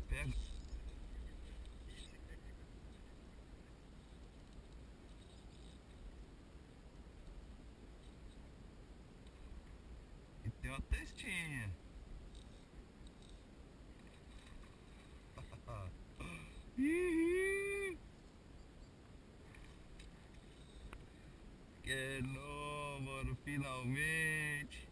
pega. E tem uma testinha. Que não, mano, finalmente.